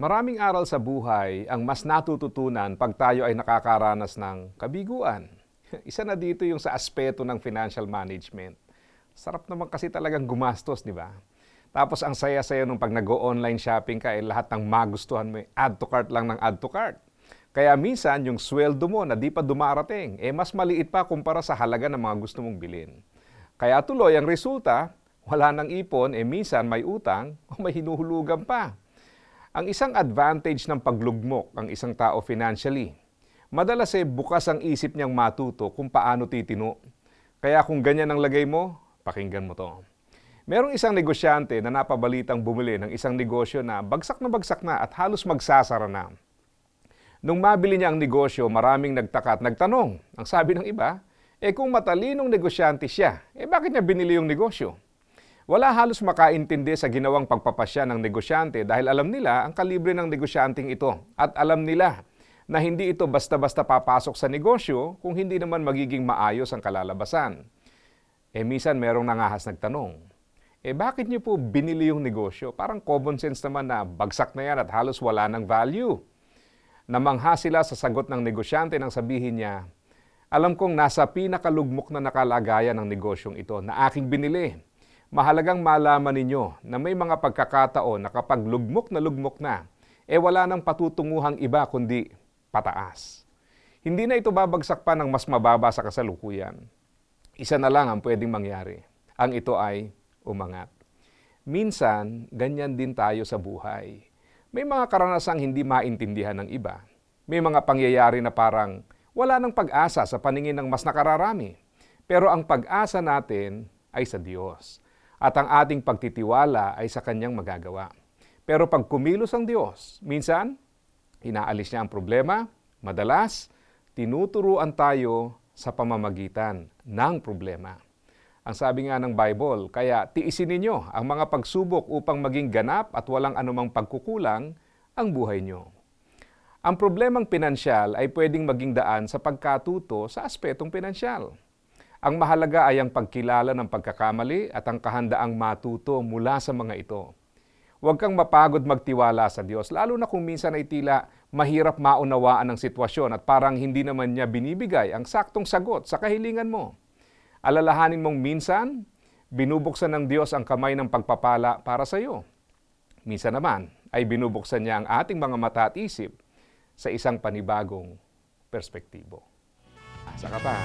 Maraming aral sa buhay ang mas natututunan pag tayo ay nakakaranas ng kabiguan. Isa na dito yung sa aspeto ng financial management. Sarap naman kasi talagang gumastos, di ba? Tapos ang saya-saya nung pag nag-online shopping ka, eh, lahat ng magustuhan mo, eh, add to cart lang ng add to cart. Kaya minsan, yung sweldo mo na di pa dumarating, eh mas maliit pa kumpara sa halaga ng mga gusto mong bilhin. Kaya tuloy, ang resulta, wala nang ipon, eh minsan may utang o may hinuhulugan pa. Ang isang advantage ng paglugmok ang isang tao financially, madalas eh bukas ang isip niyang matuto kung paano titino. Kaya kung ganyan ang lagay mo, pakinggan mo to. Merong isang negosyante na napabalitang bumili ng isang negosyo na bagsak na bagsak na at halos magsasara na. Nung mabili niya ang negosyo, maraming nagtaka at nagtanong. Ang sabi ng iba, eh kung matalinong negosyante siya, eh bakit niya binili yung negosyo? Wala halos makaintindi sa ginawang pagpapasya ng negosyante dahil alam nila ang kalibre ng negosyanteng ito at alam nila na hindi ito basta-basta papasok sa negosyo kung hindi naman magiging maayos ang kalalabasan. Eh minsan merong nangahas nagtanong, eh bakit niyo po binili yung negosyo? Parang common sense naman na bagsak na yan at halos wala ng value. Namangha sila sa sagot ng negosyante nang sabihin niya, Alam kong nasa pinakalugmok na nakalagayan ng negosyong ito na aking binili. Mahalagang malaman ninyo na may mga pagkakataon na kapag lugmok na lugmok na, eh wala nang patutunguhang iba kundi pataas. Hindi na ito babagsak pa ng mas mababa sa kasalukuyan. Isa na lang ang pwedeng mangyari. Ang ito ay umangat. Minsan, ganyan din tayo sa buhay may mga karanasang hindi maintindihan ng iba. May mga pangyayari na parang wala ng pag-asa sa paningin ng mas nakararami. Pero ang pag-asa natin ay sa Diyos. At ang ating pagtitiwala ay sa Kanyang magagawa. Pero pag kumilos ang Diyos, minsan, inaalis niya ang problema, madalas, tinuturuan tayo sa pamamagitan ng problema. Ang sabi nga ng Bible, kaya tiisin ninyo ang mga pagsubok upang maging ganap at walang anumang pagkukulang ang buhay nyo. Ang problemang pinansyal ay pwedeng maging daan sa pagkatuto sa aspetong pinansyal. Ang mahalaga ay ang pagkilala ng pagkakamali at ang kahandaang matuto mula sa mga ito. Huwag kang mapagod magtiwala sa Diyos, lalo na kung minsan ay tila mahirap maunawaan ang sitwasyon at parang hindi naman niya binibigay ang saktong sagot sa kahilingan mo. Alalahanin mong minsan, binubuksan ng Diyos ang kamay ng pagpapala para sa iyo. Minsan naman ay binubuksan niya ang ating mga mata at isip sa isang panibagong perspektibo. Asa ka pa?